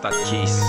Shoutout, cheese!